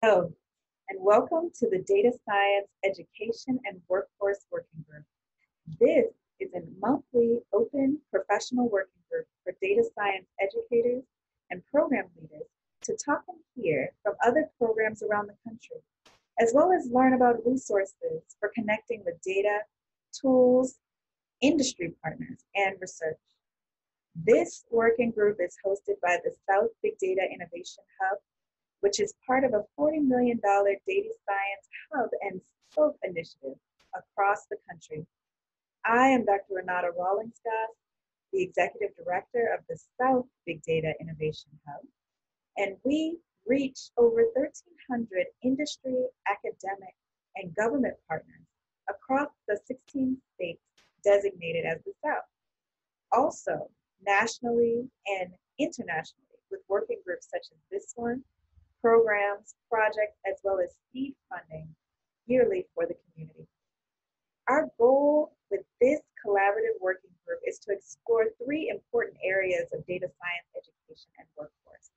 Hello, and welcome to the Data Science Education and Workforce Working Group. This is a monthly open professional working group for data science educators and program leaders to talk and hear from other programs around the country, as well as learn about resources for connecting with data, tools, industry partners, and research. This working group is hosted by the South Big Data Innovation Hub which is part of a $40 million data science hub and spoke initiative across the country. I am Dr. Renata Rawlings-Goss, the Executive Director of the South Big Data Innovation Hub, and we reach over 1,300 industry, academic, and government partners across the 16 states designated as the South. Also, nationally and internationally, with working groups such as this one programs, projects, as well as seed funding yearly for the community. Our goal with this collaborative working group is to explore three important areas of data science education and workforce.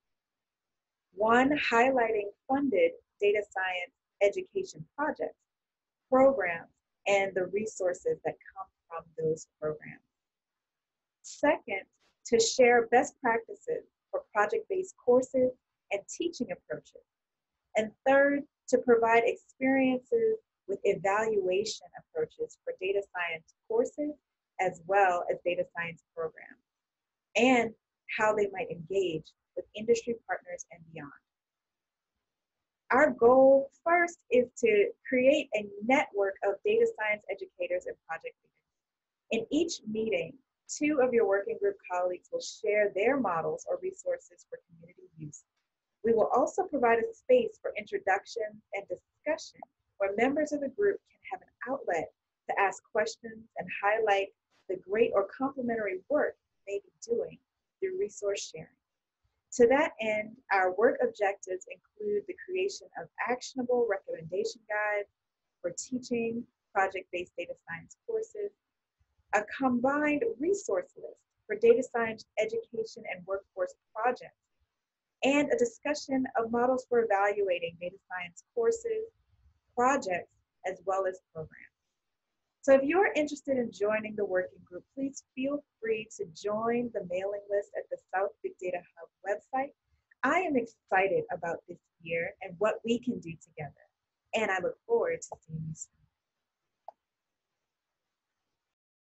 One, highlighting funded data science education projects, programs, and the resources that come from those programs. Second, to share best practices for project-based courses and teaching approaches. And third, to provide experiences with evaluation approaches for data science courses as well as data science programs, and how they might engage with industry partners and beyond. Our goal first is to create a network of data science educators and project leaders. In each meeting, two of your working group colleagues will share their models or resources for community use we will also provide a space for introduction and discussion where members of the group can have an outlet to ask questions and highlight the great or complementary work they may be doing through resource sharing. To that end, our work objectives include the creation of actionable recommendation guides for teaching project-based data science courses, a combined resource list for data science education and workforce projects and a discussion of models for evaluating data science courses, projects, as well as programs. So if you're interested in joining the working group, please feel free to join the mailing list at the South Big Data Hub website. I am excited about this year and what we can do together, and I look forward to seeing you soon.